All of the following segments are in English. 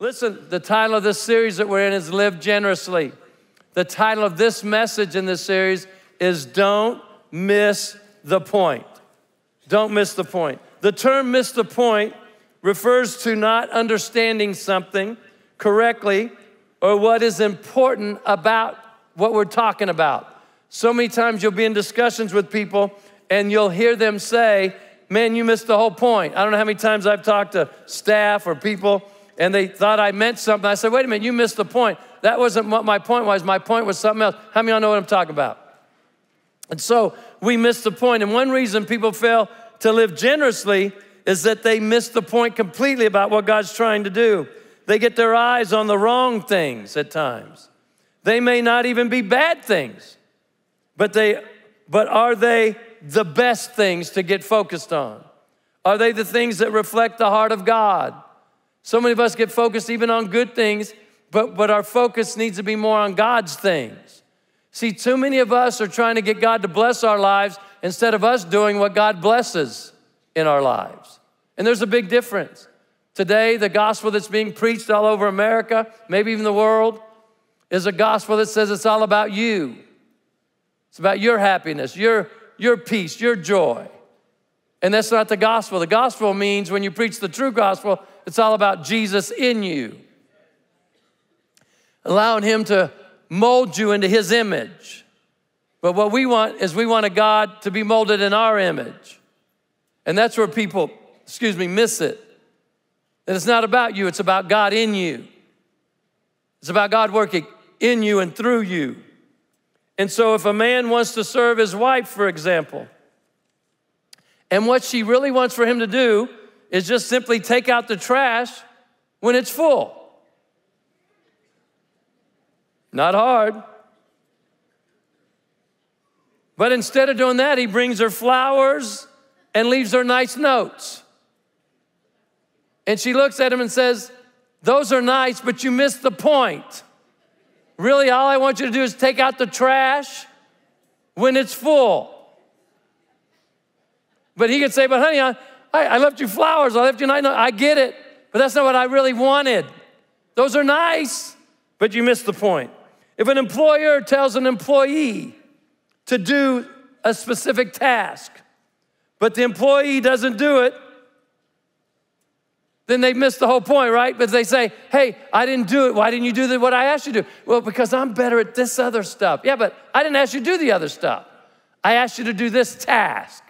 Listen, the title of this series that we're in is Live Generously. The title of this message in this series is Don't Miss the Point. Don't miss the point. The term miss the point refers to not understanding something correctly or what is important about what we're talking about. So many times you'll be in discussions with people and you'll hear them say, Man, you missed the whole point. I don't know how many times I've talked to staff or people and they thought I meant something. I said, Wait a minute, you missed the point. That wasn't what my point was. My point was something else. How many of y'all know what I'm talking about? And so we miss the point. And one reason people fail to live generously is that they miss the point completely about what God's trying to do. They get their eyes on the wrong things at times. They may not even be bad things, but they but are they the best things to get focused on? Are they the things that reflect the heart of God? So many of us get focused even on good things, but, but our focus needs to be more on God's things. See, too many of us are trying to get God to bless our lives instead of us doing what God blesses in our lives. And there's a big difference. Today, the gospel that's being preached all over America, maybe even the world, is a gospel that says it's all about you. It's about your happiness, your, your peace, your joy. And that's not the gospel. The gospel means when you preach the true gospel, it's all about Jesus in you. Allowing Him to mold you into His image. But what we want is we want a God to be molded in our image. And that's where people, excuse me, miss it. That it's not about you, it's about God in you. It's about God working in you and through you. And so if a man wants to serve his wife, for example, and what she really wants for him to do is just simply take out the trash when it's full. Not hard. But instead of doing that, he brings her flowers and leaves her nice notes. And she looks at him and says, Those are nice, but you missed the point. Really, all I want you to do is take out the trash when it's full. But he could say, But honey, I, I left you flowers, I left you notes. I get it, but that's not what I really wanted. Those are nice, but you missed the point. If an employer tells an employee, to do a specific task, but the employee doesn't do it, then they miss the whole point, right? But they say, hey, I didn't do it. Why didn't you do what I asked you to do? Well, because I'm better at this other stuff. Yeah, but I didn't ask you to do the other stuff. I asked you to do this task.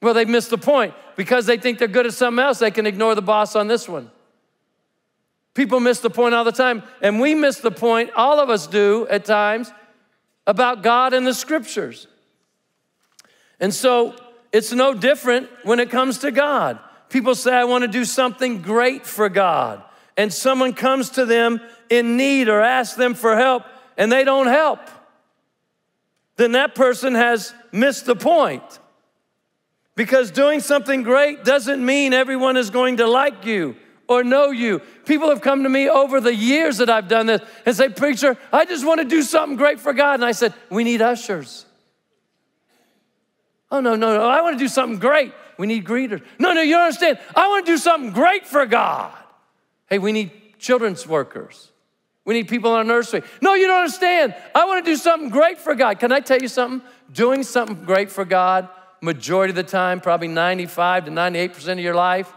Well, they missed the point. Because they think they're good at something else, they can ignore the boss on this one. People miss the point all the time, and we miss the point, all of us do at times, about God and the scriptures. And so it's no different when it comes to God. People say, I want to do something great for God. And someone comes to them in need or asks them for help and they don't help. Then that person has missed the point. Because doing something great doesn't mean everyone is going to like you or know you. People have come to me over the years that I've done this and say, Preacher, I just want to do something great for God. And I said, We need ushers. Oh, no, no, no. I want to do something great. We need greeters. No, no, you don't understand. I want to do something great for God. Hey, we need children's workers. We need people in our nursery. No, you don't understand. I want to do something great for God. Can I tell you something? Doing something great for God, majority of the time, probably 95 to 98% of your life,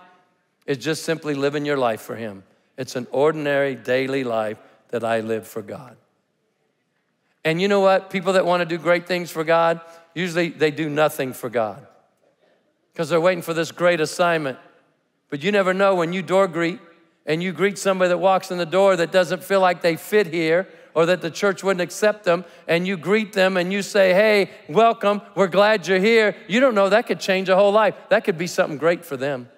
is just simply living your life for Him. It's an ordinary daily life that I live for God. And you know what? People that want to do great things for God, usually they do nothing for God because they're waiting for this great assignment. But you never know when you door greet and you greet somebody that walks in the door that doesn't feel like they fit here or that the church wouldn't accept them, and you greet them and you say, Hey, welcome, we're glad you're here. You don't know that could change a whole life. That could be something great for them.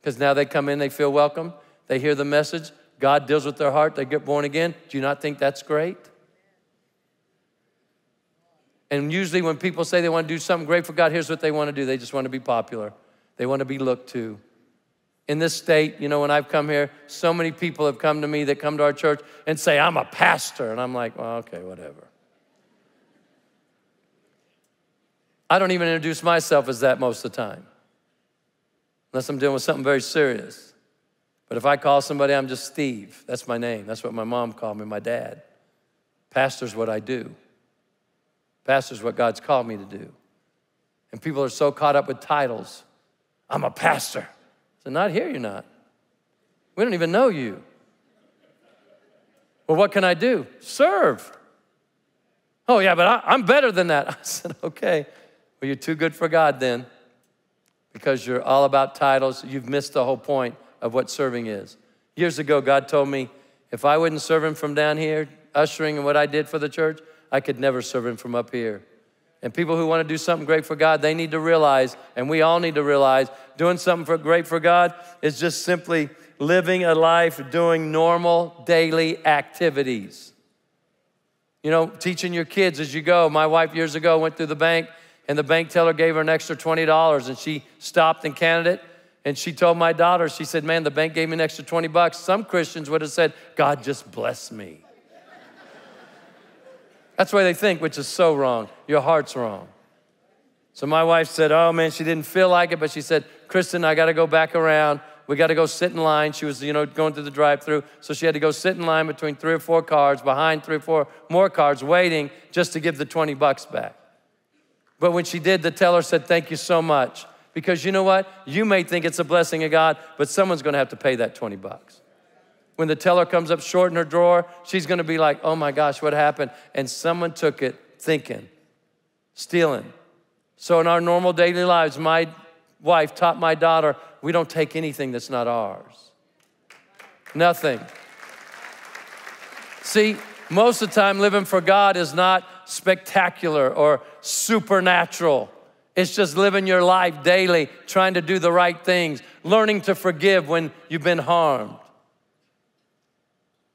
Because now they come in, they feel welcome, they hear the message, God deals with their heart, they get born again. Do you not think that's great? And usually, when people say they want to do something great for God, here's what they want to do they just want to be popular, they want to be looked to. In this state, you know, when I've come here, so many people have come to me that come to our church and say, I'm a pastor. And I'm like, well, okay, whatever. I don't even introduce myself as that most of the time unless I'm dealing with something very serious. But if I call somebody, I'm just Steve. That's my name. That's what my mom called me, my dad. Pastor's what I do. Pastor's what God's called me to do. And people are so caught up with titles. I'm a pastor. So, not here, you're not. We don't even know you. Well, what can I do? Serve. Oh, yeah, but I, am better than that. I said, okay. Well, you're too good for God then because you're all about titles. You've missed the whole point of what serving is. Years ago, God told me if I wouldn't serve Him from down here, ushering and what I did for the church, I could never serve Him from up here. And people who want to do something great for God, they need to realize, and we all need to realize, doing something for, great for God is just simply living a life doing normal daily activities. You know, teaching your kids as you go. My wife years ago went through the bank and the bank teller gave her an extra $20 and she stopped and counted it. And she told my daughter, she said, Man, the bank gave me an extra 20 bucks. Some Christians would have said, God just bless me. That's way they think, which is so wrong. Your heart's wrong. So my wife said, Oh man, she didn't feel like it, but she said, Kristen, I got to go back around. We got to go sit in line. She was, you know, going through the drive through. So she had to go sit in line between three or four cars, behind three or four more cars, waiting just to give the 20 bucks back. But when she did, the teller said, Thank you so much. Because you know what? You may think it's a blessing of God, but someone's going to have to pay that 20 bucks. When the teller comes up short in her drawer, she's going to be like, Oh my gosh, what happened? And someone took it thinking, stealing. So in our normal daily lives, my wife taught my daughter we don't take anything that's not ours. Nothing. See, most of the time, living for God is not spectacular or supernatural. It's just living your life daily, trying to do the right things, learning to forgive when you've been harmed,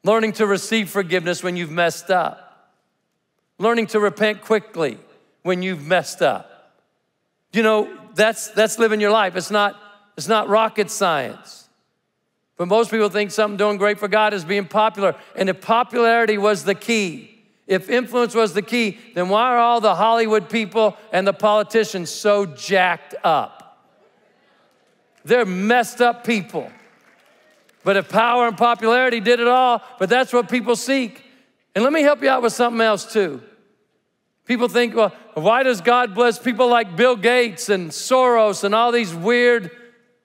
learning to receive forgiveness when you've messed up, learning to repent quickly when you've messed up. You know, that's, that's living your life. It's not it's not rocket science. But most people think something doing great for God is being popular. And if popularity was the key, if influence was the key, then why are all the Hollywood people and the politicians so jacked up? They're messed up people. But if power and popularity did it all, but that's what people seek. And let me help you out with something else too. People think, well, why does God bless people like Bill Gates and Soros and all these weird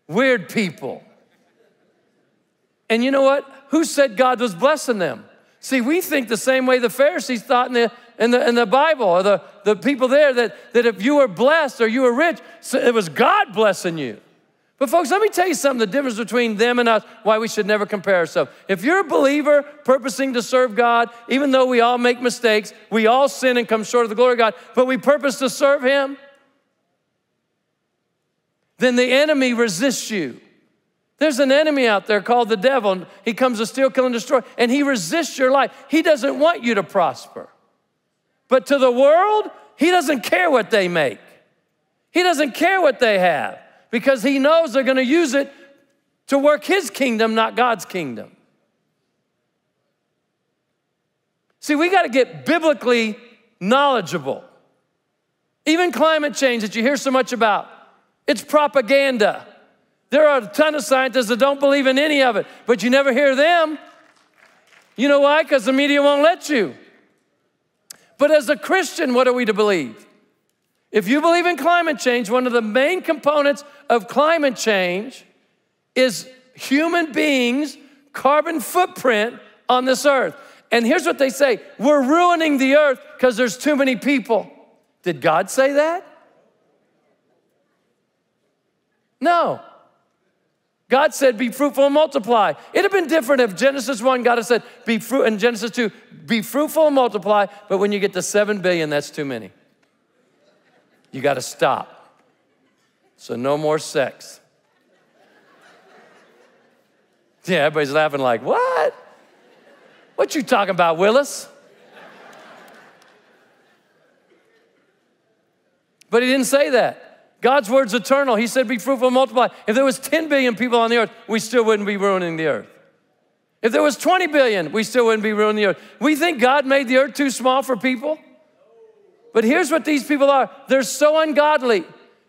weird people. And you know what? Who said God was blessing them? See, we think the same way the Pharisees thought in the, in the, in the Bible, or the, the people there, that, that if you were blessed or you were rich, it was God blessing you. But, folks, let me tell you something the difference between them and us, why we should never compare ourselves. If you're a believer purposing to serve God, even though we all make mistakes, we all sin and come short of the glory of God, but we purpose to serve Him, then the enemy resists you. There's an enemy out there called the devil. And he comes to steal, kill, and destroy, and he resists your life. He doesn't want you to prosper. But to the world, he doesn't care what they make. He doesn't care what they have because he knows they're going to use it to work his kingdom, not God's kingdom. See, we got to get biblically knowledgeable. Even climate change that you hear so much about. It's propaganda. There are a ton of scientists that don't believe in any of it, but you never hear them. You know why? Because the media won't let you. But as a Christian, what are we to believe? If you believe in climate change, one of the main components of climate change is human beings' carbon footprint on this earth. And here's what they say we're ruining the earth because there's too many people. Did God say that? No. God said, be fruitful and multiply. It'd have been different if Genesis 1, God had said, be fruit, and Genesis 2, be fruitful and multiply, but when you get to 7 billion, that's too many. You got to stop. So no more sex. Yeah, everybody's laughing like, what? What you talking about, Willis? But he didn't say that. God's word's eternal. He said, Be fruitful and multiply. If there was 10 billion people on the earth, we still wouldn't be ruining the earth. If there was 20 billion, we still wouldn't be ruining the earth. We think God made the earth too small for people. But here's what these people are they're so ungodly.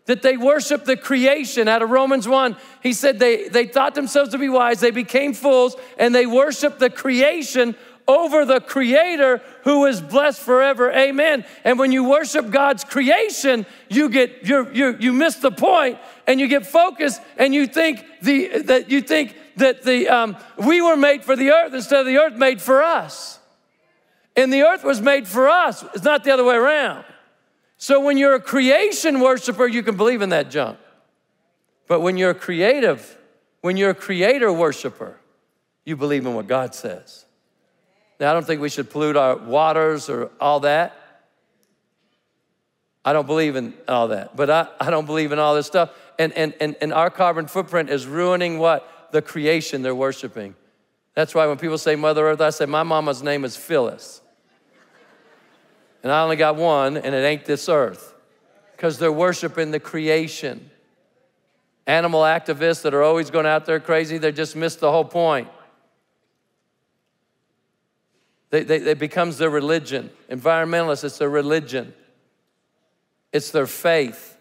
that they worship the creation. Out of Romans 1, he said they, they thought themselves to be wise, they became fools, and they worship the creation over the creator who is blessed forever. Amen. And when you worship God's creation, you get you you you miss the point and you get focused and you think the that you think that the um, we were made for the earth instead of the earth made for us. And the earth was made for us. It's not the other way around. So when you're a creation worshiper, you can believe in that junk. But when you're a creative, when you're a creator worshiper, you believe in what God says. Now, I don't think we should pollute our waters or all that. I don't believe in all that, but I, I don't believe in all this stuff. And, and, and, and our carbon footprint is ruining what? The creation they're worshiping. That's why when people say Mother Earth, I say, My mama's name is Phyllis. And I only got one, and it ain't this earth. Because they're worshiping the creation. Animal activists that are always going out there crazy, they just missed the whole point. They, they, it becomes their religion. Environmentalists, it's their religion, it's their faith.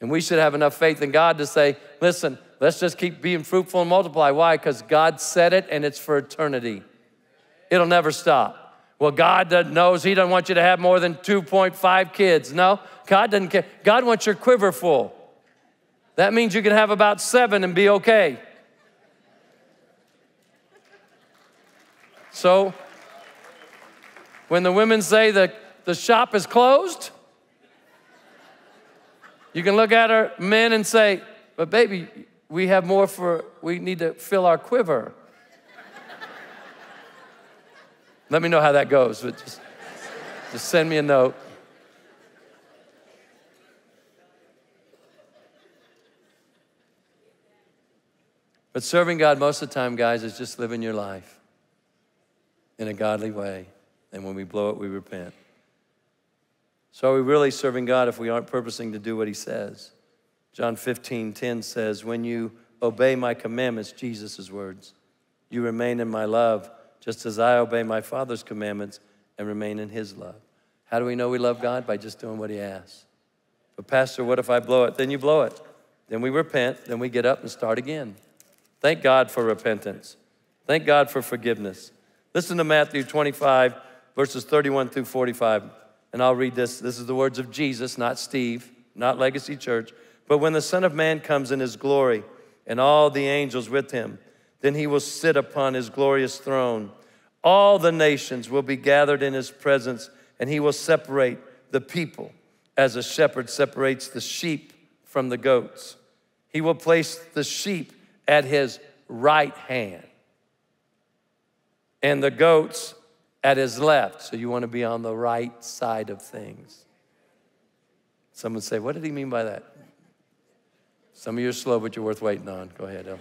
And we should have enough faith in God to say, listen, let's just keep being fruitful and multiply. Why? Because God said it and it's for eternity. It'll never stop. Well, God knows He doesn't want you to have more than 2.5 kids. No, God doesn't care. God wants your quiver full. That means you can have about seven and be okay. So, when the women say that the shop is closed, you can look at our men and say, but baby, we have more for, we need to fill our quiver. Let me know how that goes, but just, just send me a note. But serving God most of the time, guys, is just living your life in a godly way. And when we blow it, we repent. So are we really serving God if we aren't purposing to do what he says? John 15, 10 says, When you obey my commandments, Jesus' words, you remain in my love, just as I obey my Father's commandments and remain in his love. How do we know we love God? By just doing what he asks. But, Pastor, what if I blow it? Then you blow it. Then we repent, then we get up and start again. Thank God for repentance. Thank God for forgiveness. Listen to Matthew 25, verses 31 through 45. And I'll read this. This is the words of Jesus, not Steve, not Legacy Church. But when the Son of Man comes in his glory and all the angels with him, then he will sit upon his glorious throne. All the nations will be gathered in his presence, and he will separate the people as a shepherd separates the sheep from the goats. He will place the sheep at his right hand and the goats at his left. So you want to be on the right side of things. Someone say, What did he mean by that? Some of you are slow, but you're worth waiting on. Go ahead,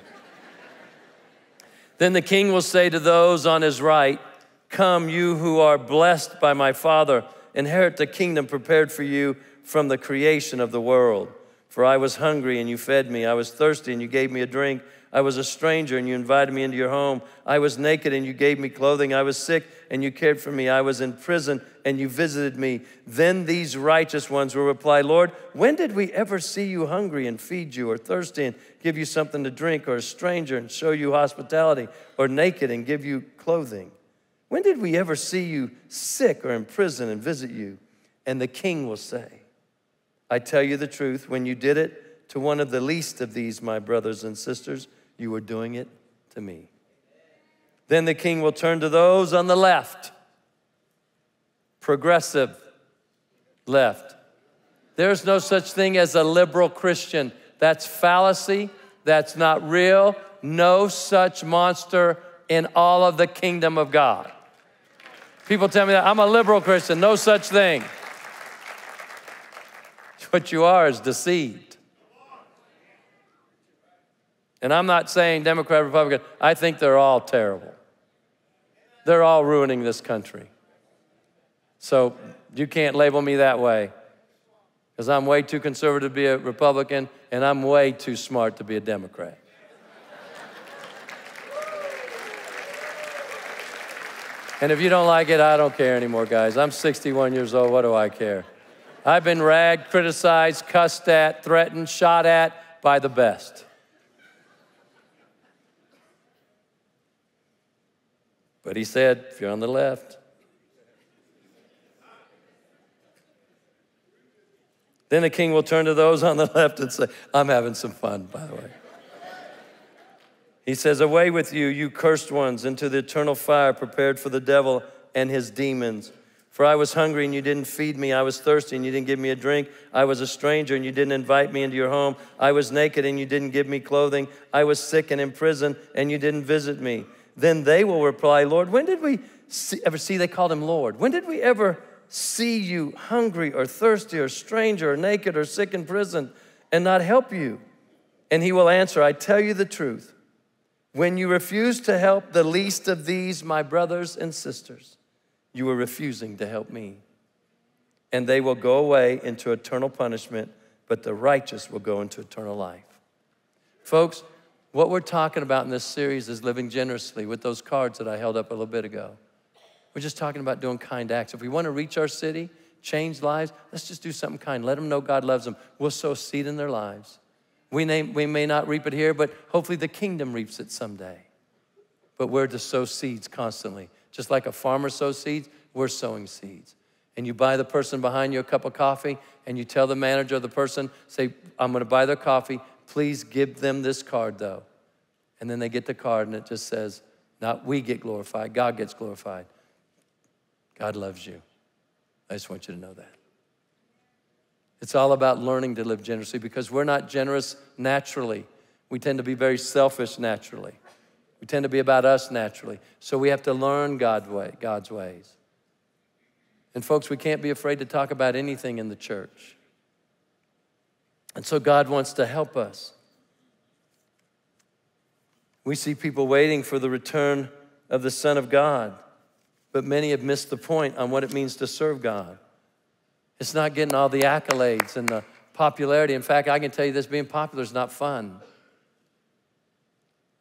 then the king will say to those on his right, Come, you who are blessed by my Father, inherit the kingdom prepared for you from the creation of the world. For I was hungry and you fed me, I was thirsty and you gave me a drink. I was a stranger and you invited me into your home. I was naked and you gave me clothing. I was sick and you cared for me. I was in prison and you visited me. Then these righteous ones will reply, Lord, when did we ever see you hungry and feed you, or thirsty and give you something to drink, or a stranger and show you hospitality, or naked and give you clothing? When did we ever see you sick or in prison and visit you? And the king will say, I tell you the truth, when you did it to one of the least of these, my brothers and sisters, you are doing it to me. Then the king will turn to those on the left, progressive left. There's no such thing as a liberal Christian. That's fallacy. That's not real. No such monster in all of the kingdom of God. People tell me that I'm a liberal Christian. No such thing. What you are is deceived. And I'm not saying Democrat, Republican, I think they're all terrible. They're all ruining this country. So you can't label me that way because I'm way too conservative to be a Republican and I'm way too smart to be a Democrat. and if you don't like it, I don't care anymore, guys. I'm 61 years old. What do I care? I've been ragged, criticized, cussed at, threatened, shot at by the best. But he said, if you're on the left, then the king will turn to those on the left and say, I'm having some fun, by the way. He says, Away with you, you cursed ones, into the eternal fire prepared for the devil and his demons. For I was hungry and you didn't feed me. I was thirsty and you didn't give me a drink. I was a stranger and you didn't invite me into your home. I was naked and you didn't give me clothing. I was sick and in prison and you didn't visit me. Then they will reply, Lord, when did we see, ever see? They called him Lord. When did we ever see you hungry or thirsty or stranger or naked or sick in prison and not help you? And he will answer, I tell you the truth. When you refuse to help the least of these, my brothers and sisters, you are refusing to help me. And they will go away into eternal punishment, but the righteous will go into eternal life. Folks, what we're talking about in this series is living generously with those cards that I held up a little bit ago. We're just talking about doing kind acts. If we want to reach our city, change lives, let's just do something kind. Let them know God loves them. We'll sow seed in their lives. We, may, we may not reap it here, but hopefully the kingdom reaps it someday. But we're to sow seeds constantly. Just like a farmer sows seeds, we're sowing seeds. And you buy the person behind you a cup of coffee, and you tell the manager of the person, say, I'm gonna buy their coffee. Please give them this card though. And then they get the card, and it just says, Not we get glorified, God gets glorified. God loves you. I just want you to know that. It's all about learning to live generously because we're not generous naturally. We tend to be very selfish naturally. We tend to be about us naturally. So we have to learn God way, God's ways. And folks, we can't be afraid to talk about anything in the church. And so God wants to help us. We see people waiting for the return of the Son of God, but many have missed the point on what it means to serve God. It's not getting all the accolades and the popularity. In fact, I can tell you this being popular is not fun.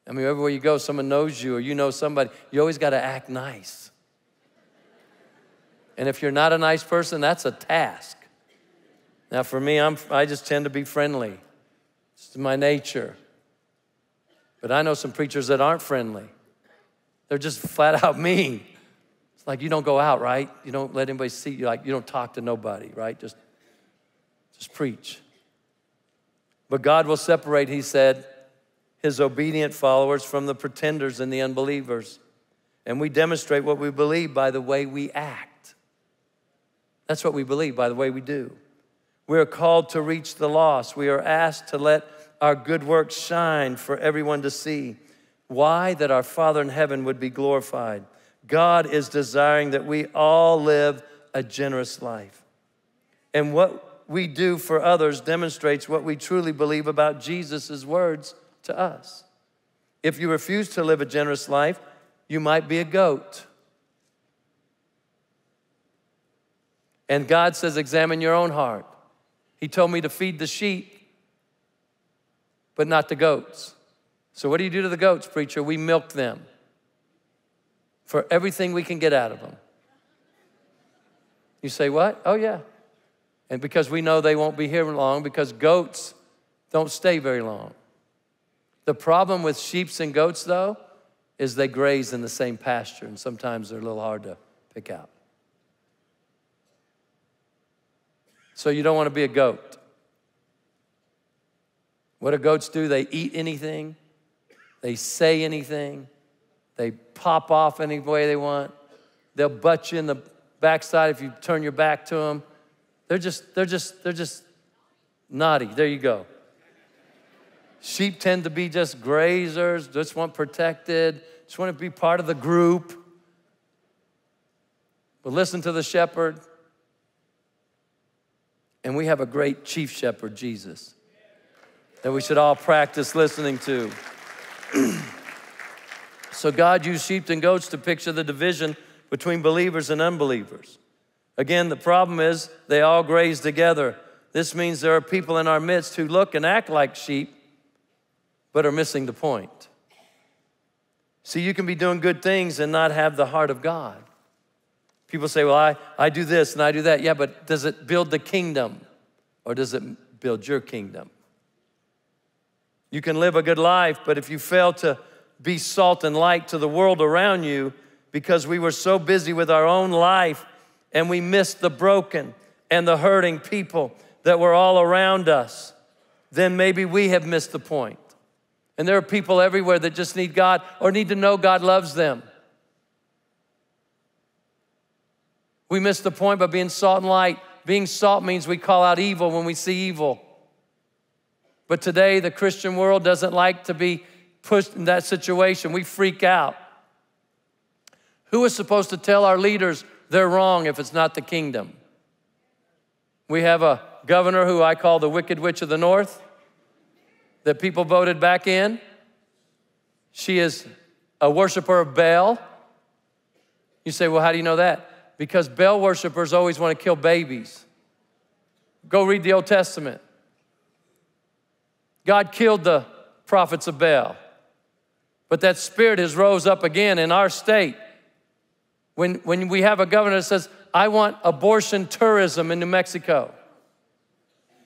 I mean, everywhere you go, someone knows you or you know somebody, you always got to act nice. And if you're not a nice person, that's a task. Now, for me, I'm, I just tend to be friendly. It's my nature. But I know some preachers that aren't friendly. They're just flat out mean. It's like you don't go out, right? You don't let anybody see you. Like you don't talk to nobody, right? Just, just preach. But God will separate, he said, his obedient followers from the pretenders and the unbelievers. And we demonstrate what we believe by the way we act. That's what we believe by the way we do. We are called to reach the lost. We are asked to let our good works shine for everyone to see. Why? That our Father in heaven would be glorified. God is desiring that we all live a generous life. And what we do for others demonstrates what we truly believe about Jesus' words to us. If you refuse to live a generous life, you might be a goat. And God says, examine your own heart. He told me to feed the sheep, but not the goats. So, what do you do to the goats, preacher? We milk them for everything we can get out of them. You say, what? Oh, yeah. And because we know they won't be here long, because goats don't stay very long. The problem with sheep and goats, though, is they graze in the same pasture, and sometimes they're a little hard to pick out. So you don't want to be a goat. What do goats do? They eat anything, they say anything, they pop off any way they want. They'll butt you in the backside if you turn your back to them. They're just, they're just, they're just naughty. There you go. Sheep tend to be just grazers, just want protected, just want to be part of the group. But listen to the shepherd. And we have a great chief shepherd, Jesus, that we should all practice listening to. so, God used sheep and goats to picture the division between believers and unbelievers. Again, the problem is they all graze together. This means there are people in our midst who look and act like sheep, but are missing the point. See, you can be doing good things and not have the heart of God. People say, well, I, I do this and I do that. Yeah, but does it build the kingdom or does it build your kingdom? You can live a good life, but if you fail to be salt and light to the world around you because we were so busy with our own life and we missed the broken and the hurting people that were all around us, then maybe we have missed the point. And there are people everywhere that just need God or need to know God loves them. We miss the point by being salt and light. Being salt means we call out evil when we see evil. But today, the Christian world doesn't like to be pushed in that situation. We freak out. Who is supposed to tell our leaders they're wrong if it's not the kingdom? We have a governor who I call the Wicked Witch of the North that people voted back in. She is a worshiper of Baal. You say, well, how do you know that? Because Baal worshipers always want to kill babies. Go read the Old Testament. God killed the prophets of Baal. But that spirit has rose up again in our state. When, when we have a governor that says, I want abortion tourism in New Mexico,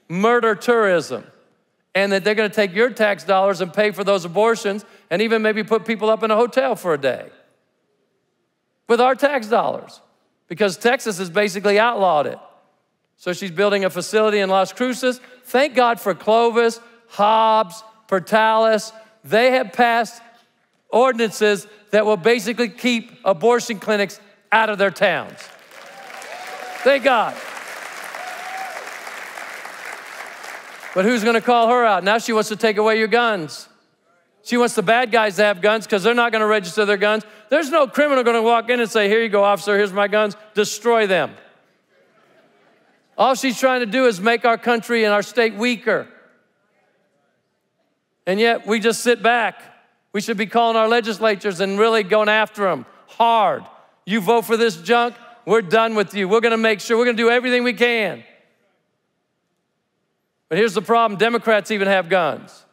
murder tourism, and that they're gonna take your tax dollars and pay for those abortions and even maybe put people up in a hotel for a day with our tax dollars because Texas has basically outlawed it. So she's building a facility in Las Cruces. Thank God for Clovis, Hobbs, Portales. They have passed ordinances that will basically keep abortion clinics out of their towns. Thank God. But who's going to call her out? Now she wants to take away your guns. She wants the bad guys to have guns because they're not going to register their guns. There's no criminal going to walk in and say, Here you go, officer, here's my guns, destroy them. All she's trying to do is make our country and our state weaker. And yet we just sit back. We should be calling our legislatures and really going after them hard. You vote for this junk, we're done with you. We're going to make sure, we're going to do everything we can. But here's the problem Democrats even have guns.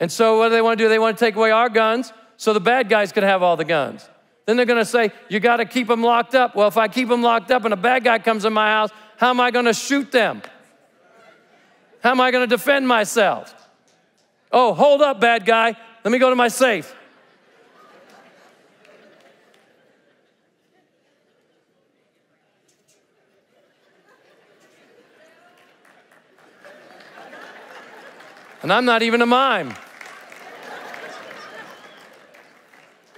And so, what do they want to do? They want to take away our guns so the bad guys can have all the guns. Then they're going to say, You got to keep them locked up. Well, if I keep them locked up and a bad guy comes in my house, how am I going to shoot them? How am I going to defend myself? Oh, hold up, bad guy. Let me go to my safe. And I'm not even a mime.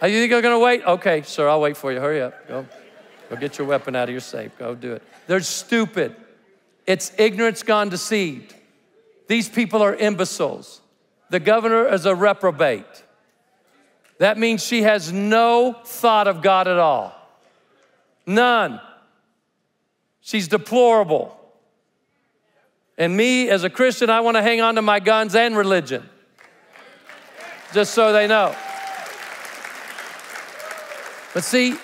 Are you think I'm gonna wait? Okay, sir, I'll wait for you. Hurry up. Go. Go get your weapon out of your safe. Go do it. They're stupid. It's ignorance gone deceived. These people are imbeciles. The governor is a reprobate. That means she has no thought of God at all. None. She's deplorable. And me, as a Christian, I want to hang on to my guns and religion, just so they know. But see,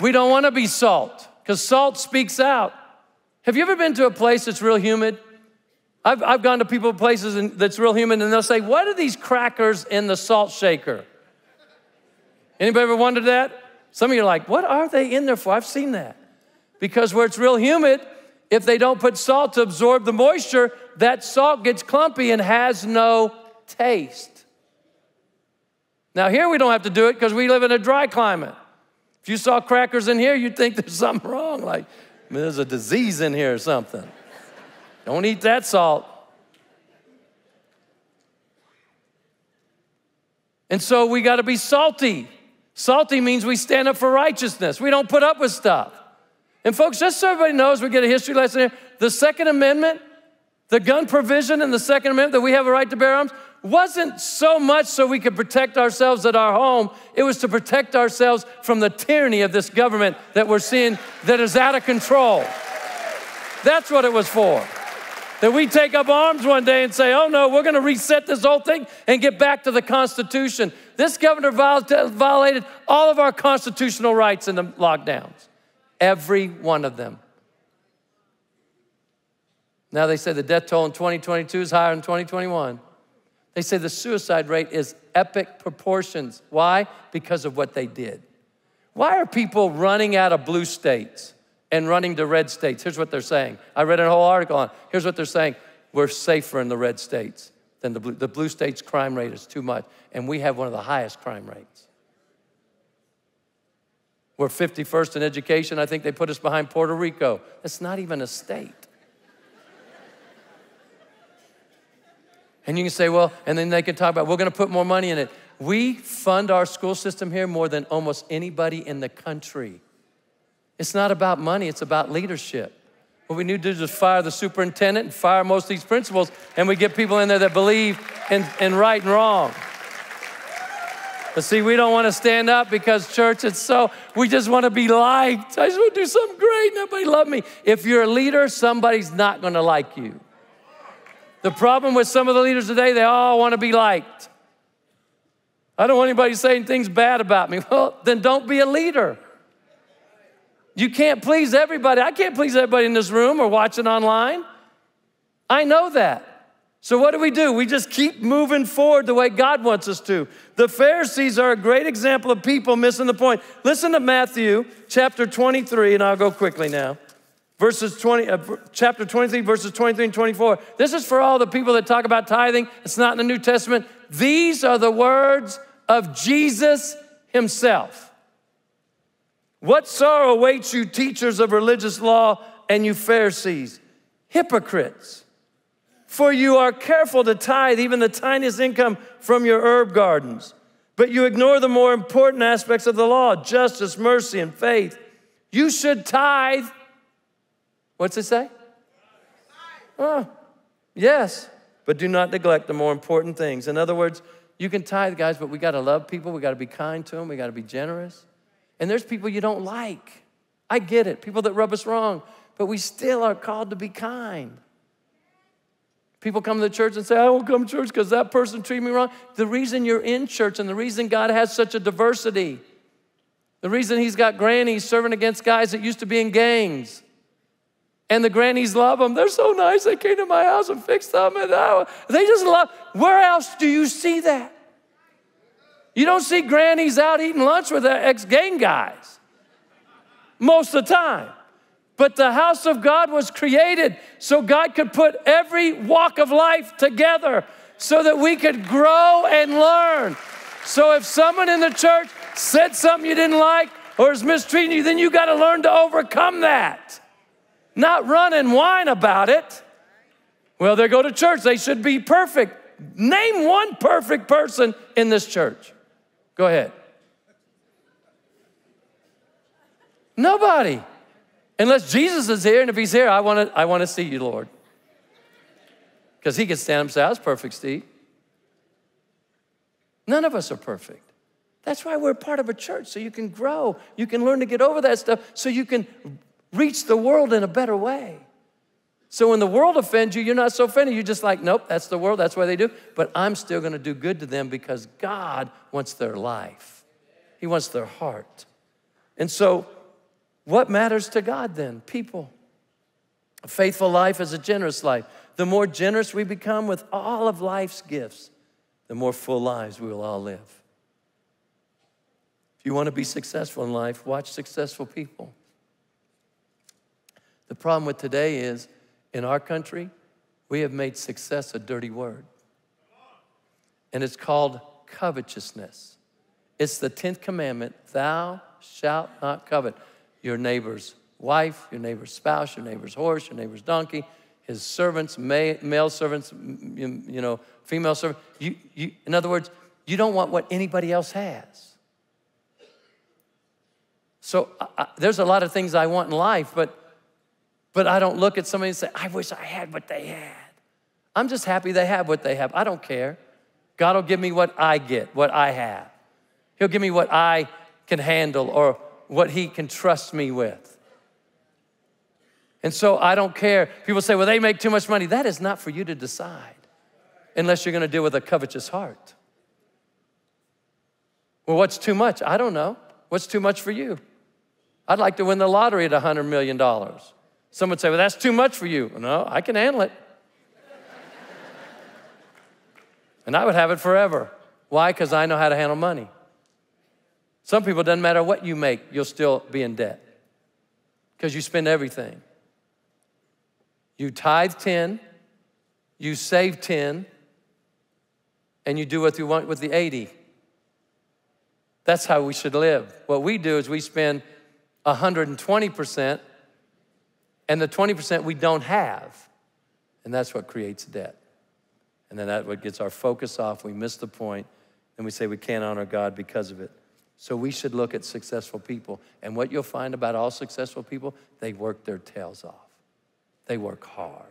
we don't want to be salt because salt speaks out. Have you ever been to a place that's real humid? I've, I've gone to people places that's real humid and they'll say, What are these crackers in the salt shaker? Anybody ever wondered that? Some of you are like, What are they in there for? I've seen that. Because where it's real humid, if they don't put salt to absorb the moisture, that salt gets clumpy and has no taste. Now, here we don't have to do it because we live in a dry climate. If you saw crackers in here, you'd think there's something wrong, like there's a disease in here or something. Don't eat that salt. And so we got to be salty. Salty means we stand up for righteousness. We don't put up with stuff. And folks, just so everybody knows, we get a history lesson here. The Second Amendment, the gun provision in the Second Amendment that we have a right to bear arms, wasn't so much so we could protect ourselves at our home, it was to protect ourselves from the tyranny of this government that we're seeing that is out of control. That's what it was for. That we take up arms one day and say, oh no, we're gonna reset this whole thing and get back to the Constitution. This governor violated all of our constitutional rights in the lockdowns, every one of them. Now they say the death toll in 2022 is higher than 2021. They say the suicide rate is epic proportions. Why? Because of what they did. Why are people running out of blue states and running to red states? Here's what they're saying. I read a whole article on. Here's what they're saying. We're safer in the red states than the blue. The blue states crime rate is too much, and we have one of the highest crime rates. We're 51st in education. I think they put us behind Puerto Rico. That's not even a state. And you can say, well, and then they can talk about, we're going to put more money in it. We fund our school system here more than almost anybody in the country. It's not about money, it's about leadership. What we need to do is fire the superintendent and fire most of these principals, and we get people in there that believe in, in right and wrong. But see, we don't want to stand up because church, it's so, we just want to be liked. I just want to do something great and everybody love me. If you're a leader, somebody's not going to like you. The problem with some of the leaders today, they all want to be liked. I don't want anybody saying things bad about me. Well, then don't be a leader. You can't please everybody. I can't please everybody in this room or watching online. I know that. So, what do we do? We just keep moving forward the way God wants us to. The Pharisees are a great example of people missing the point. Listen to Matthew chapter 23, and I'll go quickly now. Verses 20, uh, chapter 23, verses 23 and 24. This is for all the people that talk about tithing. It's not in the New Testament. These are the words of Jesus himself. What sorrow awaits you, teachers of religious law, and you Pharisees, hypocrites! For you are careful to tithe even the tiniest income from your herb gardens, but you ignore the more important aspects of the law justice, mercy, and faith. You should tithe. What's it say? Oh, yes, but do not neglect the more important things. In other words, you can tithe, guys, but we got to love people. We got to be kind to them. We got to be generous. And there's people you don't like. I get it, people that rub us wrong, but we still are called to be kind. People come to the church and say, I won't come to church because that person treated me wrong. The reason you're in church and the reason God has such a diversity, the reason He's got grannies serving against guys that used to be in gangs, and the grannies love them. They're so nice. They came to my house and fixed them. And they just love. Where else do you see that? You don't see grannies out eating lunch with their ex gang guys most of the time. But the house of God was created so God could put every walk of life together so that we could grow and learn. So if someone in the church said something you didn't like or is mistreating you, then you got to learn to overcome that. Not run and whine about it. Well, they go to church, they should be perfect. Name one perfect person in this church. Go ahead. Nobody. Unless Jesus is here, and if he's here, I want to I want to see you, Lord. Because he can stand up and say, I was perfect, Steve. None of us are perfect. That's why we're part of a church, so you can grow. You can learn to get over that stuff, so you can reach the world in a better way. So when the world offends you, you're not so offended. You're just like, nope, that's the world, that's what they do. But I'm still gonna do good to them because God wants their life, He wants their heart. And so what matters to God then? People. A faithful life is a generous life. The more generous we become with all of life's gifts, the more full lives we will all live. If you want to be successful in life, watch successful people. The problem with today is in our country, we have made success a dirty word. And it's called covetousness. It's the 10th commandment thou shalt not covet your neighbor's wife, your neighbor's spouse, your neighbor's horse, your neighbor's donkey, his servants, male servants, you know, female servants. You, you, in other words, you don't want what anybody else has. So I, there's a lot of things I want in life, but but I don't look at somebody and say, I wish I had what they had. I'm just happy they have what they have. I don't care. God will give me what I get, what I have. He'll give me what I can handle or what He can trust me with. And so I don't care. People say, well, they make too much money. That is not for you to decide unless you're going to deal with a covetous heart. Well, what's too much? I don't know. What's too much for you? I'd like to win the lottery at $100 million. Some would say, well, that's too much for you. No, I can handle it. And I would have it forever. Why? Because I know how to handle money. Some people, doesn't matter what you make, you'll still be in debt because you spend everything. You tithe 10, you save 10, and you do what you want with the 80. That's how we should live. What we do is we spend 120%, and the 20% we don't have. And that's what creates debt. And then that's what gets our focus off. We miss the point, and we say we can't honor God because of it. So we should look at successful people. And what you'll find about all successful people, they work their tails off. They work hard.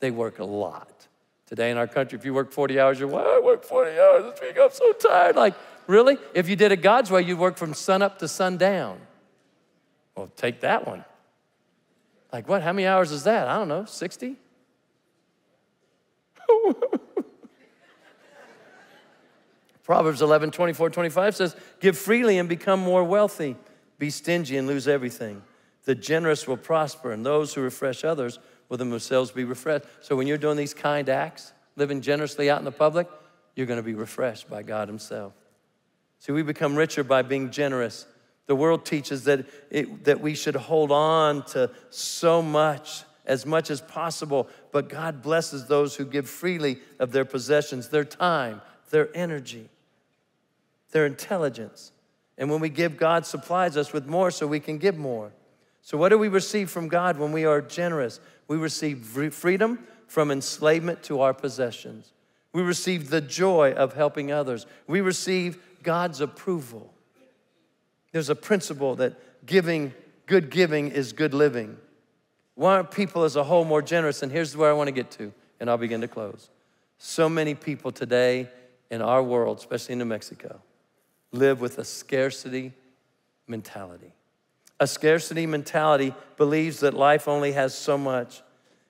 They work a lot. Today in our country, if you work 40 hours, you're, well, I work 40 hours this week, I'm so tired. Like, really? If you did it God's way, you'd work from sun up to sundown. Well, take that one. Like, what? How many hours is that? I don't know, 60? Proverbs 11, 24, 25 says, Give freely and become more wealthy. Be stingy and lose everything. The generous will prosper, and those who refresh others will themselves be refreshed. So when you're doing these kind acts, living generously out in the public, you're going to be refreshed by God Himself. See, we become richer by being generous. The world teaches that, it, that we should hold on to so much, as much as possible, but God blesses those who give freely of their possessions, their time, their energy, their intelligence. And when we give, God supplies us with more so we can give more. So, what do we receive from God when we are generous? We receive freedom from enslavement to our possessions. We receive the joy of helping others. We receive God's approval. There's a principle that giving, good giving is good living. Why aren't people as a whole more generous? And here's where I want to get to, and I'll begin to close. So many people today in our world, especially in New Mexico, live with a scarcity mentality. A scarcity mentality believes that life only has so much.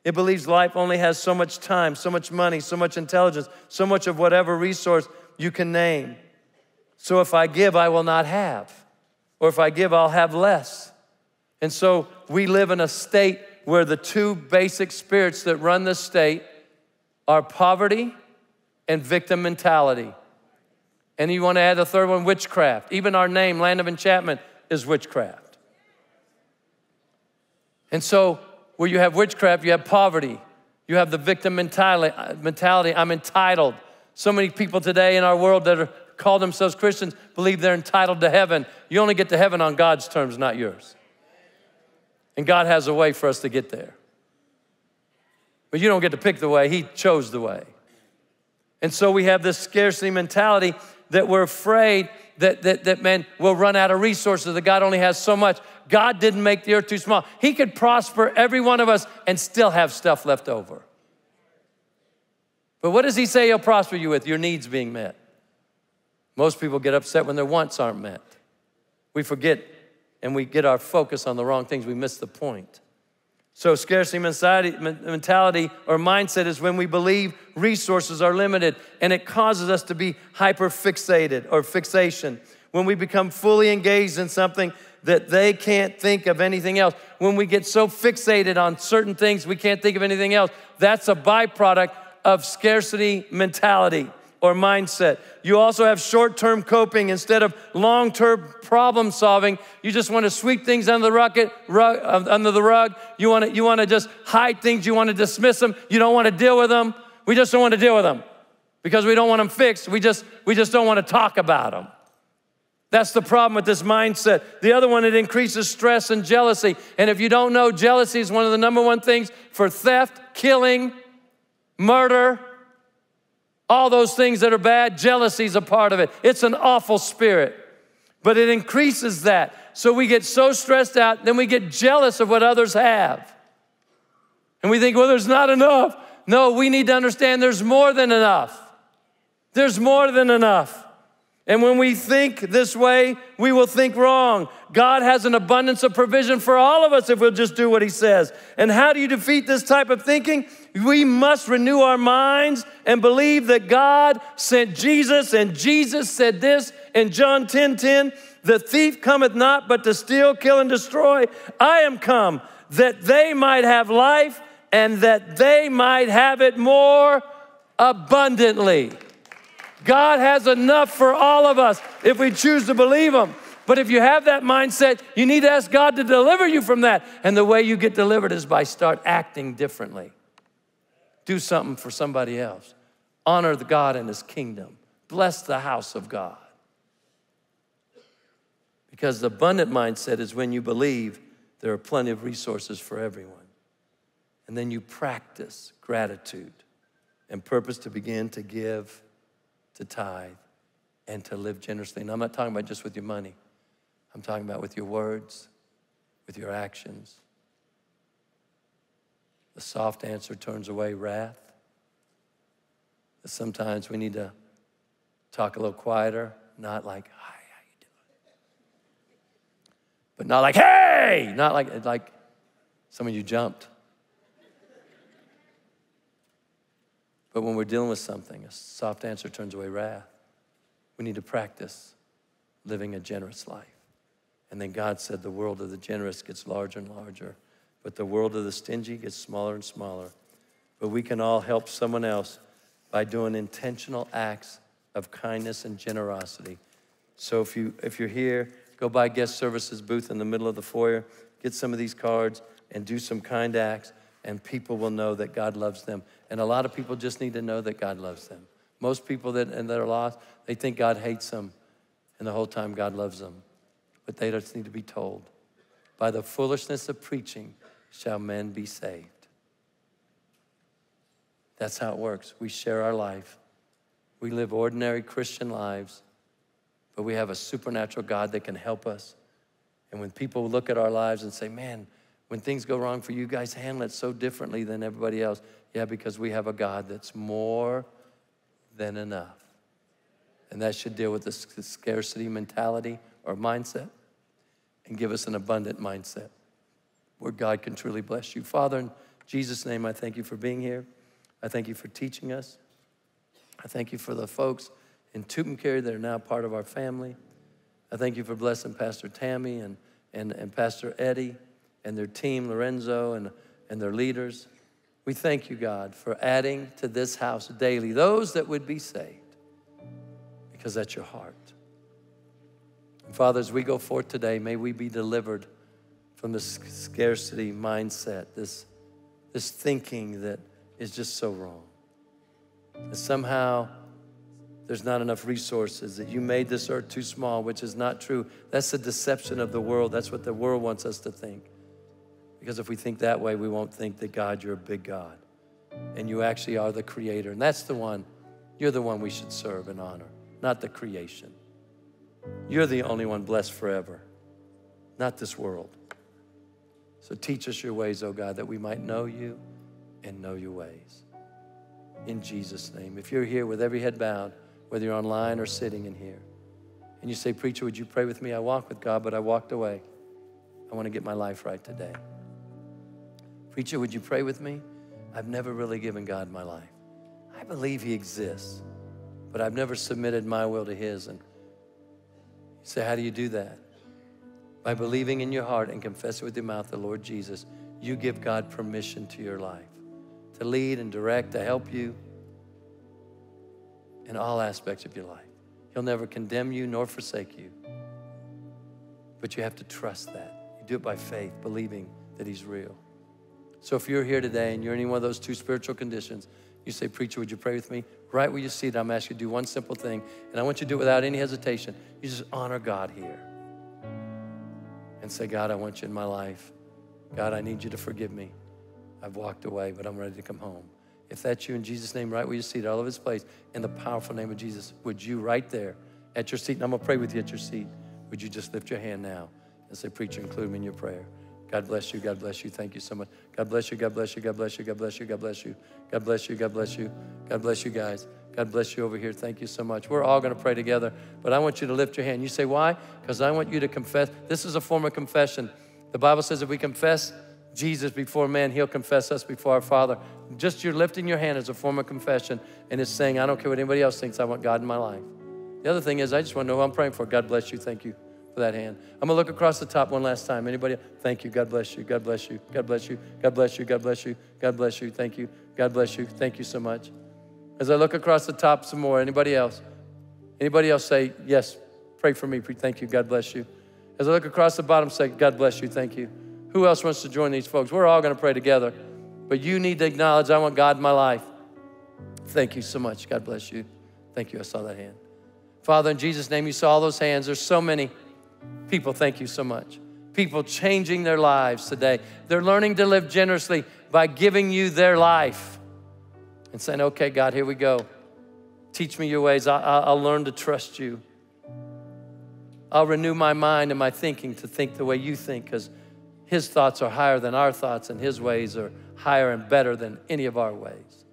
It believes life only has so much time, so much money, so much intelligence, so much of whatever resource you can name. So if I give, I will not have. Or if I give, I'll have less. And so we live in a state where the two basic spirits that run the state are poverty and victim mentality. And you want to add the third one, witchcraft. Even our name, Land of Enchantment, is witchcraft. And so, where you have witchcraft, you have poverty. You have the victim uh, mentality. I'm entitled. So many people today in our world that are call themselves Christians believe they're entitled to heaven. You only get to heaven on God's terms, not yours. And God has a way for us to get there. But you don't get to pick the way, He chose the way. And so we have this scarcity mentality that we're afraid that, that, that man will run out of resources, that God only has so much. God didn't make the earth too small. He could prosper every one of us and still have stuff left over. But what does He say He'll prosper you with? Your needs being met. Most people get upset when their wants aren't met. We forget and we get our focus on the wrong things. We miss the point. So, scarcity mentality or mindset is when we believe resources are limited and it causes us to be hyper fixated or fixation. When we become fully engaged in something that they can't think of anything else. When we get so fixated on certain things we can't think of anything else, that's a byproduct of scarcity mentality or mindset. You also have short term coping instead of long term problem solving. You just want to sweep things under the, rucket, rug, uh, under the rug. You want, to, you want to just hide things. You want to dismiss them. You don't want to deal with them. We just don't want to deal with them because we don't want them fixed. We just, we just don't want to talk about them. That's the problem with this mindset. The other one, it increases stress and jealousy. And if you don't know, jealousy is one of the number one things for theft, killing, murder, all those things that are bad, jealousy is a part of it. It's an awful spirit, but it increases that. So we get so stressed out, then we get jealous of what others have. And we think, well, there's not enough. No, we need to understand there's more than enough. There's more than enough. And when we think this way, we will think wrong. God has an abundance of provision for all of us if we'll just do what He says. And how do you defeat this type of thinking? We must renew our minds and believe that God sent Jesus, and Jesus said this in John 10 10 The thief cometh not but to steal, kill, and destroy. I am come that they might have life and that they might have it more abundantly. God has enough for all of us if we choose to believe Him. But if you have that mindset, you need to ask God to deliver you from that. And the way you get delivered is by start acting differently. Do something for somebody else. Honor the God and His kingdom. Bless the house of God. Because the abundant mindset is when you believe there are plenty of resources for everyone. And then you practice gratitude and purpose to begin to give, to tithe, and to live generously. And I'm not talking about just with your money, I'm talking about with your words, with your actions. The soft answer turns away wrath. Sometimes we need to talk a little quieter, not like, hi, how you doing? But not like, hey, not like, like some of you jumped. But when we're dealing with something, a soft answer turns away wrath. We need to practice living a generous life. And then God said, the world of the generous gets larger and larger, but the world of the stingy gets smaller and smaller. But we can all help someone else by doing intentional acts of kindness and generosity. So if, you, if you're here, go by guest services booth in the middle of the foyer, get some of these cards, and do some kind acts, and people will know that God loves them. And a lot of people just need to know that God loves them. Most people that, and that are lost, they think God hates them, and the whole time God loves them but they just need to be told. By the foolishness of preaching shall men be saved. That's how it works. We share our life. We live ordinary Christian lives, but we have a supernatural God that can help us. And when people look at our lives and say, man, when things go wrong for you guys, handle it so differently than everybody else. Yeah, because we have a God that's more than enough. And that should deal with the scarcity mentality or mindset and give us an abundant mindset where God can truly bless you. Father, in Jesus' name, I thank you for being here. I thank you for teaching us. I thank you for the folks in Tucumcari that are now part of our family. I thank you for blessing Pastor Tammy and, and, and Pastor Eddie and their team, Lorenzo, and, and their leaders. We thank you, God, for adding to this house daily those that would be saved because that's your heart. And Father, as we go forth today, may we be delivered from this scarcity mindset, this, this thinking that is just so wrong. That somehow there's not enough resources, that you made this earth too small, which is not true. That's the deception of the world. That's what the world wants us to think. Because if we think that way, we won't think that God, you're a big God. And you actually are the creator. And that's the one, you're the one we should serve and honor, not the creation. You're the only one blessed forever, not this world. So teach us your ways, oh God, that we might know you and know your ways. In Jesus' name. If you're here with every head bowed, whether you're online or sitting in here, and you say, Preacher, would you pray with me? I walk with God, but I walked away. I want to get my life right today. Preacher, would you pray with me? I've never really given God my life. I believe He exists, but I've never submitted my will to His. And you Say, how do you do that? By believing in your heart and confessing with your mouth the Lord Jesus, you give God permission to your life to lead and direct, to help you in all aspects of your life. He'll never condemn you nor forsake you. But you have to trust that. You do it by faith, believing that He's real. So if you're here today and you're in one of those two spiritual conditions, you say, Preacher, would you pray with me? Right where you see it, I'm asking you to do one simple thing, and I want you to do it without any hesitation. You just honor God here and say, God, I want you in my life. God, I need you to forgive me. I've walked away, but I'm ready to come home. If that's you in Jesus' name, right where you see it, all of his place, in the powerful name of Jesus, would you right there at your seat, and I'm gonna pray with you at your seat, would you just lift your hand now and say, Preacher, include me in your prayer? God bless you. God bless you. Thank you so much. God bless you. God bless you. God bless you. God bless you. God bless you. God bless you. God bless you. God bless you guys. God bless you over here. Thank you so much. We're all going to pray together, but I want you to lift your hand. You say, Why? Because I want you to confess. This is a form of confession. The Bible says if we confess Jesus before man, he'll confess us before our Father. Just you're lifting your hand as a form of confession, and it's saying, I don't care what anybody else thinks, I want God in my life. The other thing is, I just want to know who I'm praying for. God bless you. Thank you for that hand. I'm gonna look across the top one last time. Anybody? Thank you. God bless you. God bless you. God bless you. God bless you. God bless you. God bless you. Thank you. God bless you. Thank you so much. As I look across the top some more, anybody else? Anybody else say, Yes, pray for me. Thank you. God bless you. As I look across the bottom, say, God bless you. Thank you. Who else wants to join these folks? We're all going to pray together. But you need to acknowledge, I want God in my life. Thank you so much. God bless you. Thank you. I saw that hand. Father, in Jesus' name, you saw all those hands. There's so many people. Thank you so much. People changing their lives today. They're learning to live generously by giving you their life and saying, okay, God, here we go. Teach me your ways. I, will learn to trust you. I'll renew my mind and my thinking to think the way you think because his thoughts are higher than our thoughts and his ways are higher and better than any of our ways.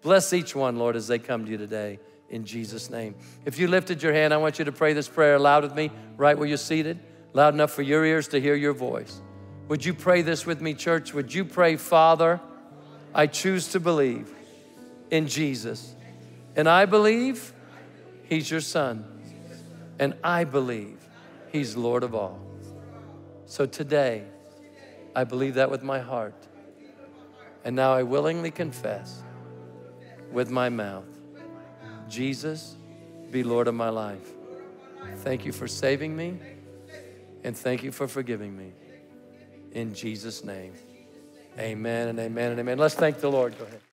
Bless each one, Lord, as they come to you today in Jesus' name. If you lifted your hand, I want you to pray this prayer aloud with me right where you're seated, loud enough for your ears to hear your voice. Would you pray this with me, church? Would you pray, Father, I choose to believe in Jesus. And I believe He's your Son. And I believe He's Lord of all. So today, I believe that with my heart. And now I willingly confess with my mouth Jesus, be Lord of my life. Thank you for saving me and thank you for forgiving me. In Jesus' name, amen and amen and amen. Let's thank the Lord. Go ahead.